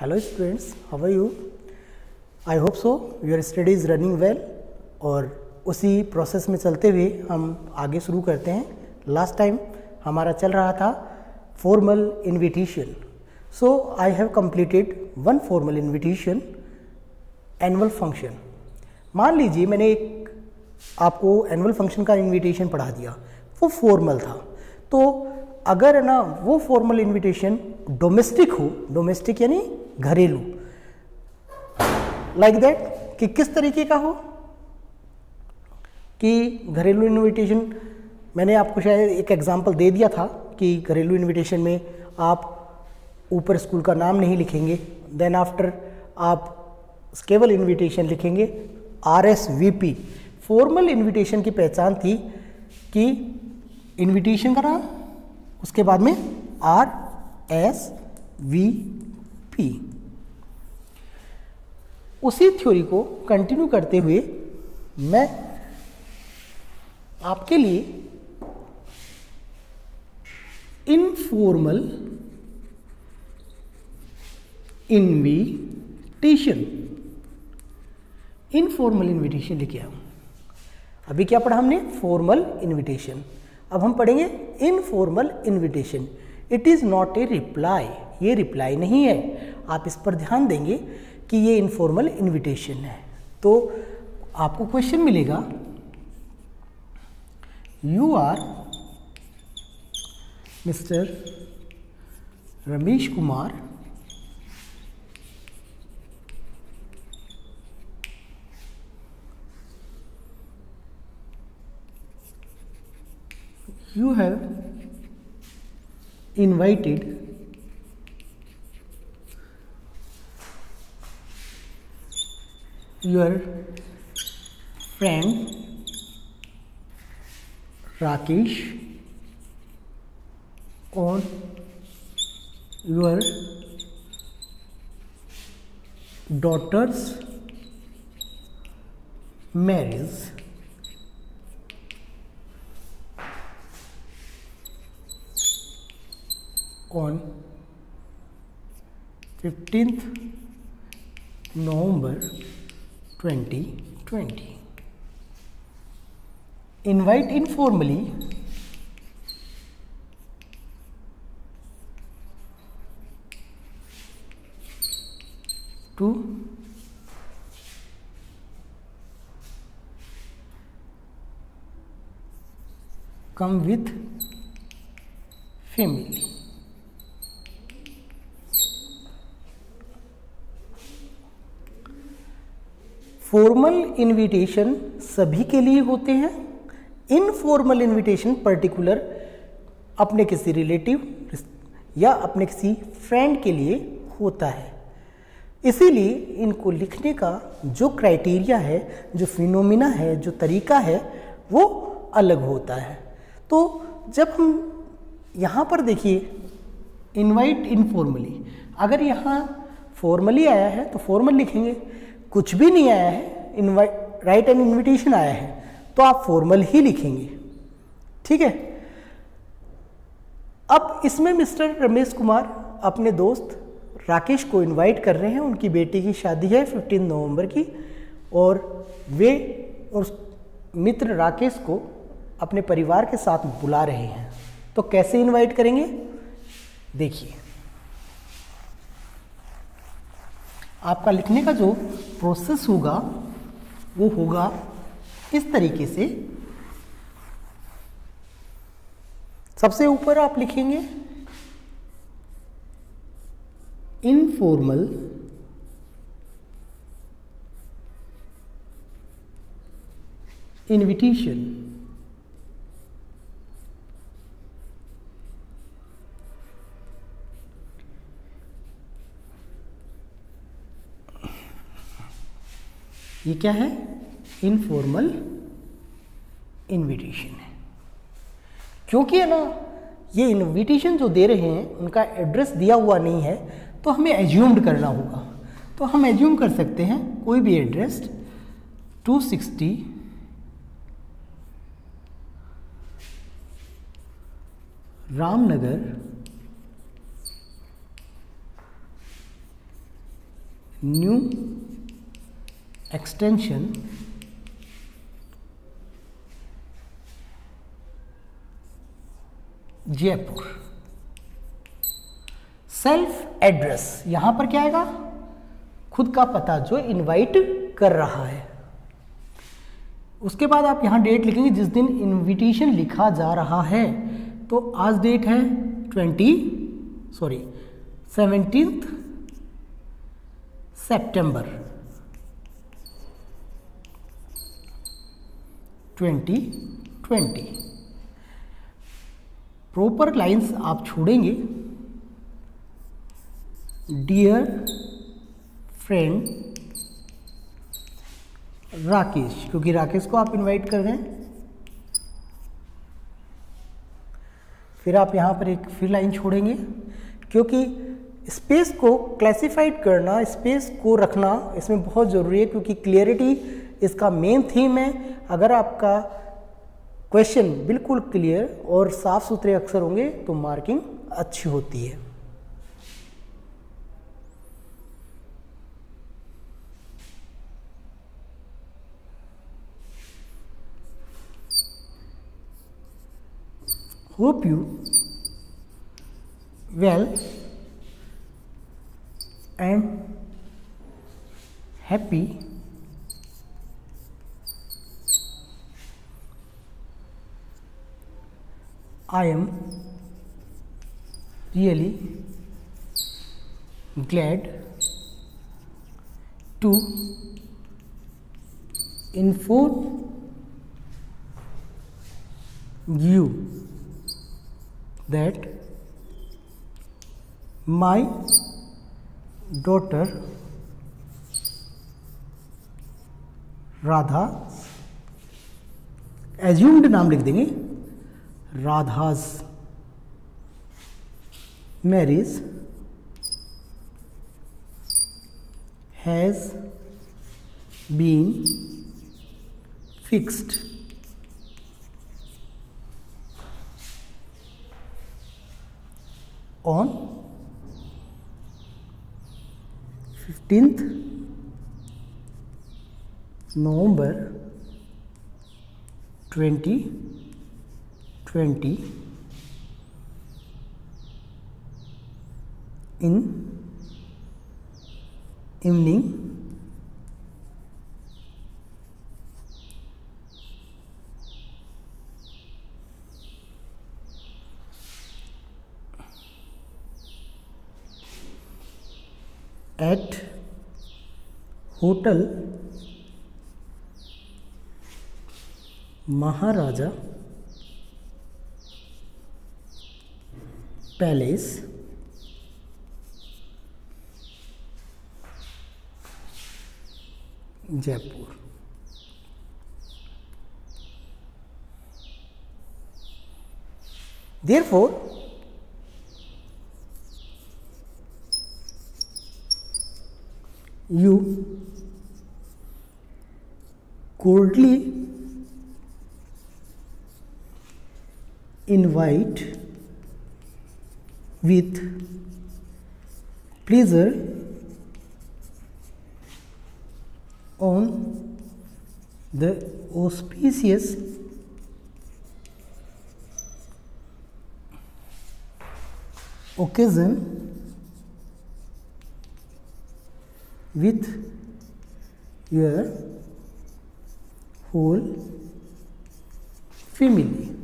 Hello students are you I hope so your study is running well और उसी process में चलते हुए हम आगे शुरू करते हैं। लास्ट टाइम हमारा चल रहा था formal invitation so I have completed one formal invitation annual function मान लीजिए मैंने एक आपको एनुअल फ़ंक्शन का इनविटेशन पढ़ा दिया। वो फॉर्मल था। तो अगर ना, वो फॉर्मल इनविटेशन डोमेस्टिक हो डोमेस्टिक यानी घरेलू। लाइक दैट कि किस तरीके का हो? कि घरेलू इनविटेशन मैंने आपको शायद एक एग्जांपल दे दिया था कि घरेलू इनविटेशन में आप ऊपर स्कूल का नाम नहीं लिखेंगे देन आफ्टर आप केवल इनविटेशन लिखेंगे R S V P formal invitation की पहचान थी कि इनविटेशन का नाम, उसके बाद में आर एस वी पी उसी थ्योरी को कंटिन्यू करते हुए मैं आपके लिए इनफॉर्मल इनविटेशन इनफॉर्मल इनविटेशन लिखे हम अभी क्या पढ़ा हमने? फॉर्मल इनविटेशन अब हम पढ़ेंगे informal invitation it is not a reply ये रिप्लाई नहीं है। आप इस पर ध्यान देंगे कि ये इनफॉर्मल इनविटेशन है। तो आपको क्वेश्चन मिलेगा। You are mister Ramesh Kumar you have invited your friend Rakesh on your daughter's marriage on 15th November 2020. Invite informally to come with family. Formal invitation सभी के लिए होते हैं। इनफॉर्मल इनविटेशन पर्टिकुलर अपने किसी रिलेटिव या अपने किसी फ्रेंड के लिए होता है। इसीलिए इनको लिखने का जो क्राइटेरिया है, जो फिनोमिना है, जो तरीका है, वो अलग होता है। तो जब हम यहाँ पर देखिए इनवाइट इनफॉर्मली अगर यहाँ फॉर्मली आया है तो फॉर्मल लिखेंगे। कुछ भी नहीं आया है राइट एंड इनविटेशन आया है तो आप फॉर्मल ही लिखेंगे। ठीक है? अब इसमें मिस्टर रमेश कुमार अपने दोस्त राकेश को इनवाइट कर रहे हैं। उनकी बेटी की शादी है 15 नवंबर की और वे उस मित्र राकेश को अपने परिवार के साथ बुला रहे हैं। तो कैसे इनवाइट करेंगे? देखिए। आपका लिखने का जो प्रोसेस होगा, वो होगा इस तरीके से। सबसे ऊपर आप लिखेंगे इनफॉर्मल इनविटेशन ये क्या है? इनफॉर्मल इनविटेशन है। क्योंकि है ना, ये इनविटेशन जो दे रहे हैं, उनका एड्रेस दिया हुआ नहीं है तो हमें एज्यूम्ड करना होगा। तो हम एज्यूम कर सकते हैं, कोई भी address 260 Ramnagar new extension Jaipur self address यहाँ पर क्या आएगा? खुद का पता जो इनवाइट कर रहा है। उसके बाद आप यहाँ डेट लिखेंगे, जिस दिन इनविटेशन लिखा जा रहा है। तो आज डेट है twenty sorry seventeenth September twenty twenty. Proper lines आप छोड़ेंगे। डियर फ्रेंड राकेश क्योंकि राकेश को आप इनवाइट कर रहे हैं। फिर आप यहाँ पर एक फिर लाइन छोड़ेंगे, क्योंकि स्पेस को क्लासिफाइड करना स्पेस को रखना इसमें बहुत ज़रूरी है, क्योंकि क्लियरिटी इसका मेन थीम है, अगर आपका क्वेश्चन बिल्कुल क्लियर और साफ़ सुथरे अक्षर होंगे तो मार्किंग अच्छी होती है। Hope you well and happy I am really glad to inform you that my daughter Radha assumed नाम लिख देंगे। Radha's marriage has been fixed. on 15th November 20 2020 in evening at hotel Maharaja palace Jaipur therefore you cordially invite with pleasure on the auspicious occasion with your whole family.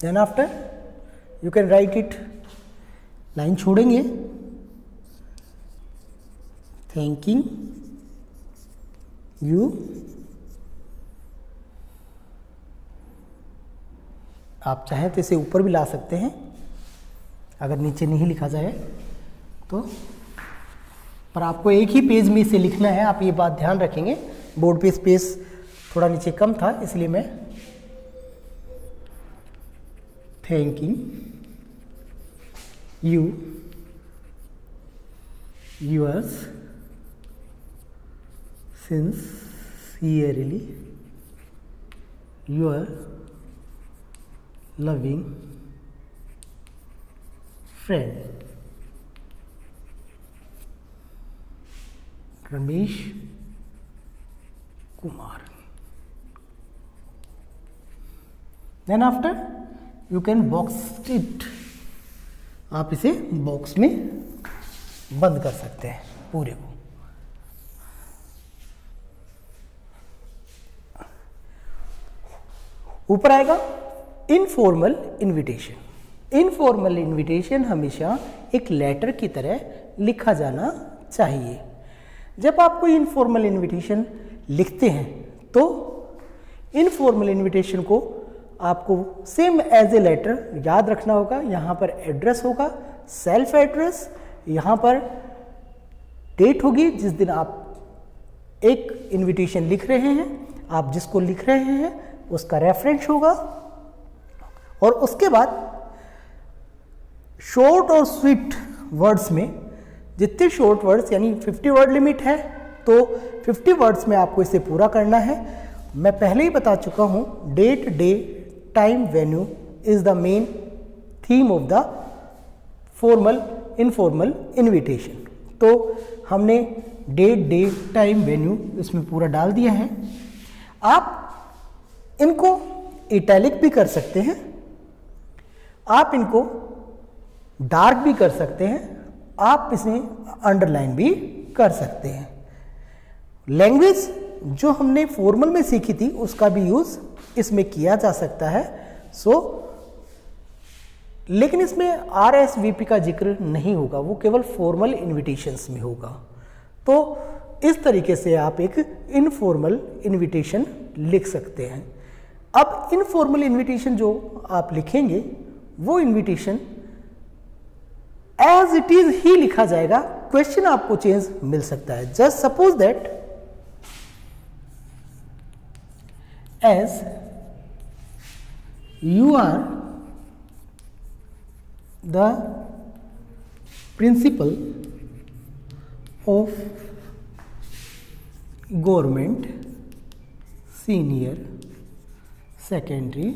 Then after, you can write it. Line छोड़ेंगे। Thanking you आप चाहें तो इसे ऊपर भी ला सकते हैं। अगर नीचे नहीं लिखा जाए तो। पर आपको एक ही पेज में इसे लिखना है। आप ये बात ध्यान रखेंगे। बोर्ड पे स्पेस थोड़ा नीचे कम था, इसलिए मैं thanking you, yours. Sincerely, your loving friend. Ramesh Kumar. Then after? You can box it आप इसे बॉक्स में बंद कर सकते हैं पूरे को। ऊपर आएगा इनफॉर्मल इनविटेशन इनफॉर्मल इनविटेशन हमेशा एक लेटर की तरह लिखा जाना चाहिए। जब आप कोई इनफॉर्मल इनविटेशन लिखते हैं तो इनफॉर्मल इनविटेशन को आपको सेम एज ए लेटर याद रखना होगा, यहाँ पर एड्रेस होगा सेल्फ एड्रेस यहाँ पर डेट होगी, जिस दिन आप एक इनविटेशन लिख रहे हैं, आप जिसको लिख रहे हैं, उसका रेफरेंस होगा। और उसके बाद शॉर्ट और स्वीट वर्ड्स में, जितने शॉर्ट वर्ड्स यानी 50 वर्ड लिमिट है तो 50 वर्ड्स में आपको इसे पूरा करना है। मैं पहले ही बता चुका हूँ date day time venue is the main theme of the formal informal invitation तो हमने डेट डे टाइम वेन्यू इसमें पूरा डाल दिया है। आप इनको इटैलिक भी कर सकते हैं। आप इनको डार्क भी कर सकते हैं। आप इसे अंडरलाइन भी कर सकते हैं। लैंग्वेज जो हमने फॉर्मल में सीखी थी, उसका भी यूज़ इसमें किया जा सकता है। सो so, लेकिन इसमें आर एस वी पी का ज़िक्र नहीं होगा वो केवल फॉर्मल इनविटेशंस में होगा। तो इस तरीके से आप एक इनफॉर्मल इन्विटेशन लिख सकते हैं। अब इनफॉर्मल इन्विटेशन जो आप लिखेंगे वो इन्विटेशन एज इट इज़ ही लिखा जाएगा। क्वेश्चन आपको चेंज मिल सकता है। Just suppose that as you are the principal of government senior secondary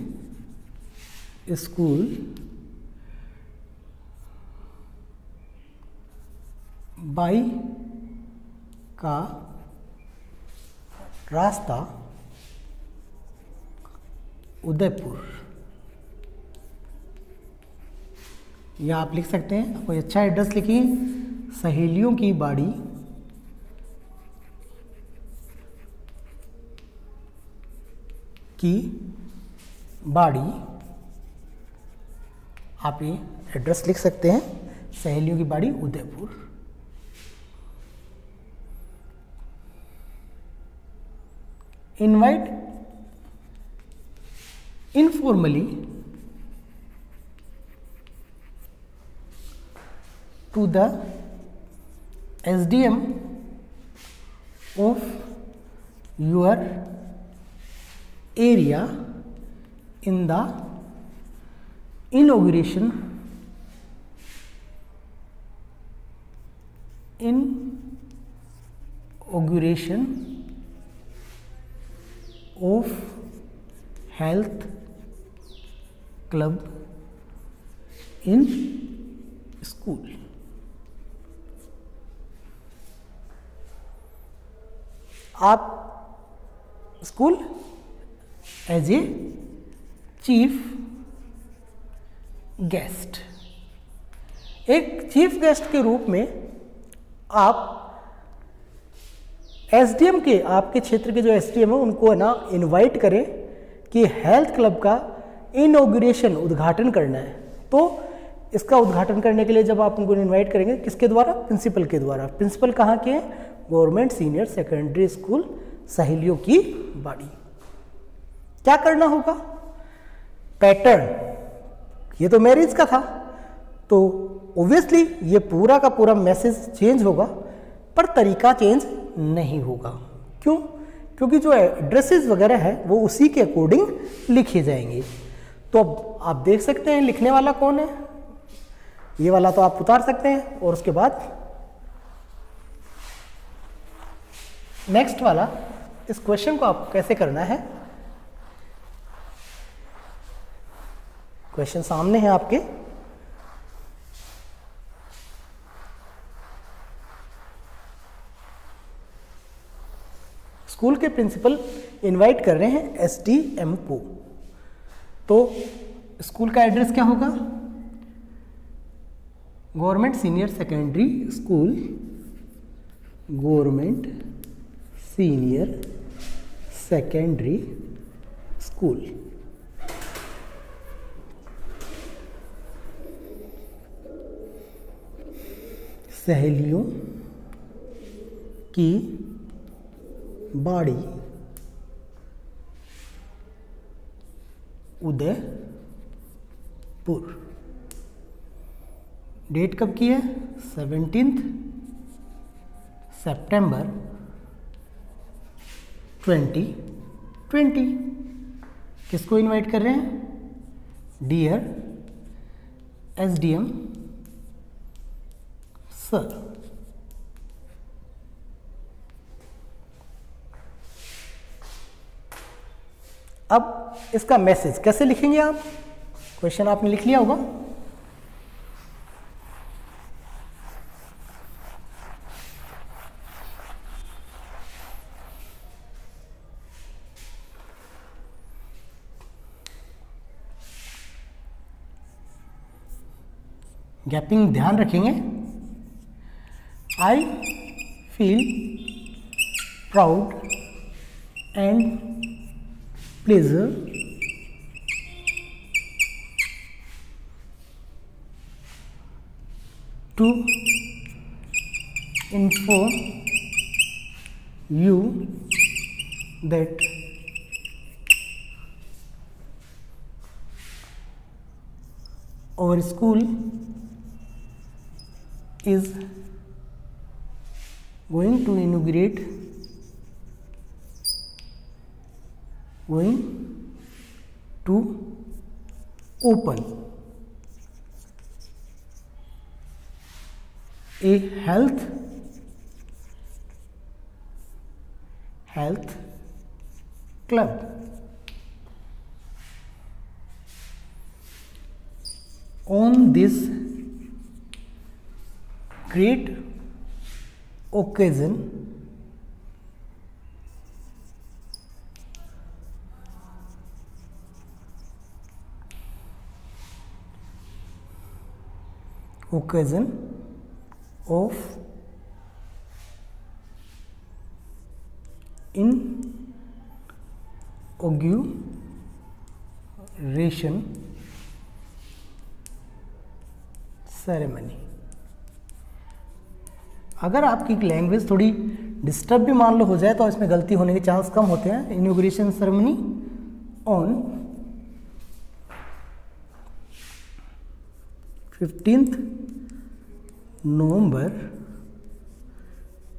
school Bai का रास्ता उदयपुर या आप लिख सकते हैं। कोई अच्छा एड्रेस लिखिए। सहेलियों की बाड़ी। की बाड़ी। आप ये एड्रेस लिख सकते हैं। सहेलियों की बाड़ी, Udaipur. invite informally to the SDM of your area in the inauguration inauguration of health club in school आप school as a chief guest. एक चीफ गेस्ट के रूप में आप एसडीएम के, आपके क्षेत्र के जो एसडीएम है, उनको है ना इनवाइट करें कि हेल्थ क्लब का इनोग्रेशन उद्घाटन करना है। तो इसका उद्घाटन करने के लिए जब आप उनको इनवाइट करेंगे, किसके द्वारा? प्रिंसिपल के द्वारा। प्रिंसिपल कहाँ के हैं? गवर्नमेंट सीनियर सेकेंडरी स्कूल सहेलियों की बाड़ी। क्या करना होगा? पैटर्न। ये तो मैरिज का था। तो ओब्वियसली ये पूरा का पूरा मैसेज चेंज होगा, पर तरीका चेंज नहीं होगा। क्यों? क्योंकि जो एड्रेसेस वगैरह है, वो उसी के अकॉर्डिंग लिखे जाएँगे। तो अब आप देख सकते हैं लिखने वाला कौन है? ये वाला तो आप उतार सकते हैं, और उसके बाद नेक्स्ट वाला, इस क्वेश्चन को आप कैसे करना है? क्वेश्चन सामने है आपके। स्कूल के प्रिंसिपल इनवाइट कर रहे हैं एस टी एम को। तो स्कूल का एड्रेस क्या होगा? Government senior secondary school government senior secondary school सहेलियों की बाड़ी उदयपुर। डेट कब की है? सेवनटीन्थ सितंबर ट्वेंटी ट्वेंटी। किसको इनवाइट कर रहे हैं? Dear S D M sir अब इसका मैसेज कैसे लिखेंगे आप? क्वेश्चन आपने लिख लिया होगा। गैपिंग ध्यान रखेंगे। I feel proud and please to inform you that our school is going to inaugurate going to open a health health club. On this great occasion occasion of inauguration ceremony अगर आपकी language थोड़ी disturb भी मान लो हो जाए तो इसमें गलती होने के चांस कम होते हैं। Inauguration ceremony on fifteenth November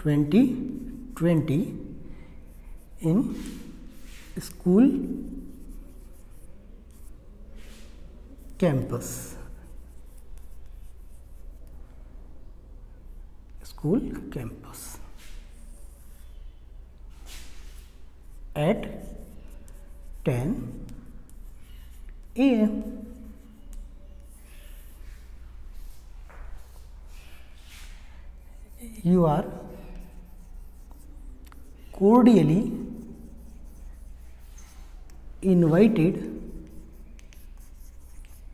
2020 in school campus school campus at 10 a.m. you are cordially invited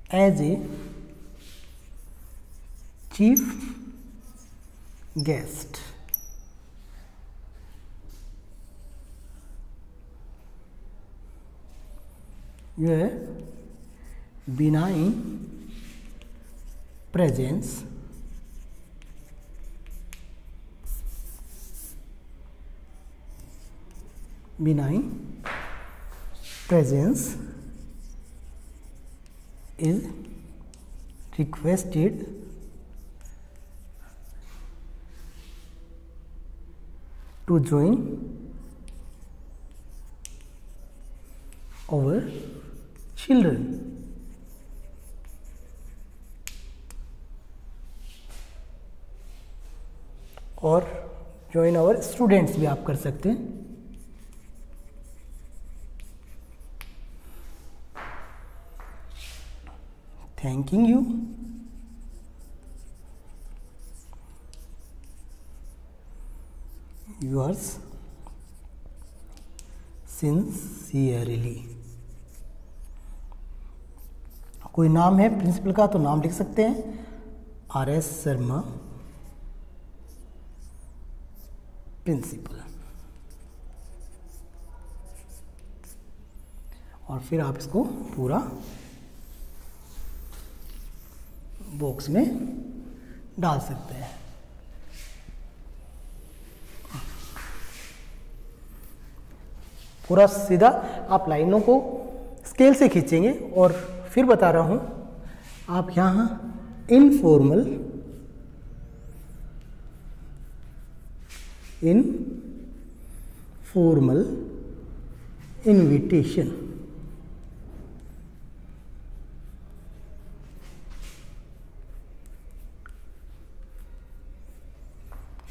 as a chief guest. Your benign presence benign presence is requested to join our children. और join our students भी आप कर सकते हैं। Thanking you yours sincerely. कोई नाम है principal का तो नाम लिख सकते हैं। आर एस शर्मा प्रिंसिपल और फिर आप इसको पूरा बॉक्स में डाल सकते हैं। पूरा सीधा आप लाइनों को स्केल से खींचेंगे और फिर बता रहा हूँ, आप यहाँ इनफॉर्मल इन फॉर्मल इनविटेशन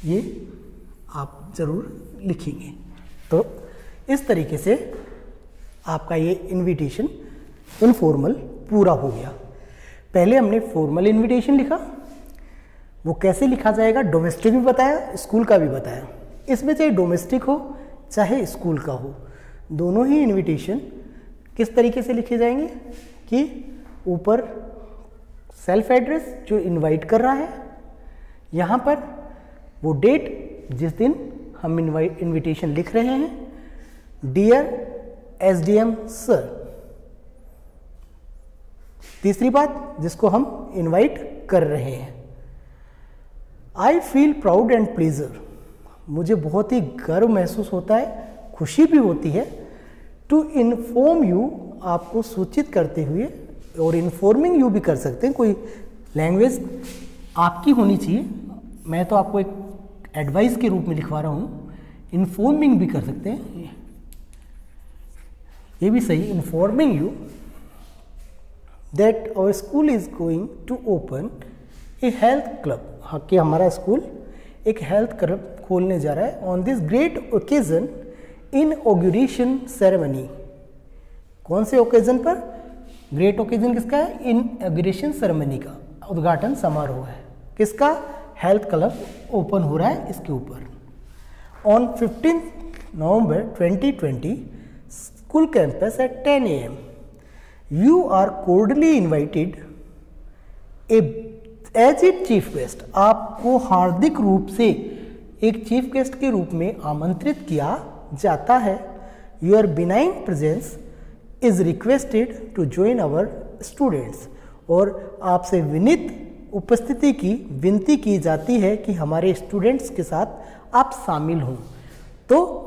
ये आप ज़रूर लिखेंगे। तो इस तरीके से आपका ये इनविटेशन इनफॉर्मल पूरा हो गया। पहले हमने फॉर्मल इनविटेशन लिखा, वो कैसे लिखा जाएगा डोमेस्टिक भी बताया स्कूल का भी बताया। इसमें चाहे डोमेस्टिक हो, चाहे स्कूल का हो, दोनों ही इनविटेशन किस तरीके से लिखे जाएँगे कि ऊपर सेल्फ एड्रेस जो इनवाइट कर रहा है, यहाँ पर वो डेट जिस दिन हम इनवाइट इनविटेशन लिख रहे हैं डियर एम सर तीसरी बात जिसको हम इनवाइट कर रहे हैं। I feel proud and pleasure मुझे बहुत ही गर्व महसूस होता है, खुशी भी होती है टू इन्फॉर्म यू आपको सूचित करते हुए और इन्फॉर्मिंग यू भी कर सकते हैं। कोई लैंग्वेज आपकी होनी चाहिए। मैं तो आपको एक एडवाइस के रूप में लिखवा रहा हूँ। इन्फॉर्मिंग भी कर सकते हैं। ये भी सही informing you that our school is going to open a health club हाँ कि हमारा स्कूल एक हेल्थ क्लब खोलने जा रहा है on this great occasion inauguration ceremony कौन से ओकेजन पर? ग्रेट ओकेजन किसका है? इन ऑग्यूरेशन सेरेमनी का उद्घाटन समारोह है। किसका? हेल्थ क्लब ओपन हो रहा है इसके ऊपर। On fifteen November 2020 school campus at 10 AM you are cordially invited as a chief guest आपको हार्दिक रूप से एक चीफ गेस्ट के रूप में आमंत्रित किया जाता है. Your benign presence is requested to join our students और आपसे विनित उपस्थिति की, विनती की जाती है कि हमारे स्टूडेंट्स के साथ आप शामिल हों. तो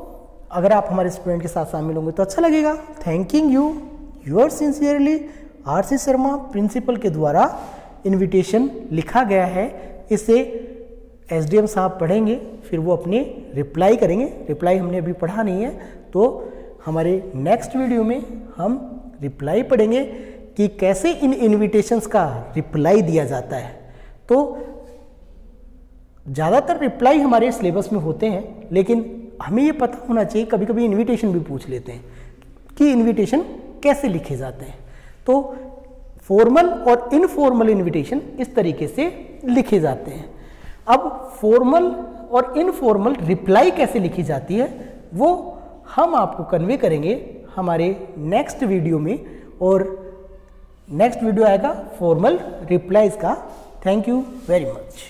अगर आप हमारे स्टूडेंट के साथ शामिल होंगे तो अच्छा लगेगा। Thanking you yours sincerely R C Sharma principal के द्वारा इनविटेशन लिखा गया है। इसे एस डी एम साहब पढ़ेंगे, फिर वो अपने रिप्लाई करेंगे। रिप्लाई हमने अभी पढ़ा नहीं है तो हमारे नेक्स्ट वीडियो में हम रिप्लाई पढ़ेंगे कि कैसे इन इनविटेशंस का रिप्लाई दिया जाता है। तो ज़्यादातर रिप्लाई हमारे सिलेबस में होते हैं, लेकिन हमें ये पता होना चाहिए कभी कभी इनविटेशन भी पूछ लेते हैं कि इनविटेशन कैसे लिखे जाते हैं। तो फॉर्मल और इनफॉर्मल इनविटेशन इस तरीके से लिखे जाते हैं। अब फॉर्मल और इनफॉर्मल रिप्लाई कैसे लिखी जाती है, वो हम आपको कन्वे करेंगे हमारे नेक्स्ट वीडियो में और नेक्स्ट वीडियो आएगा फॉर्मल रिप्लाईज का। Thank you very much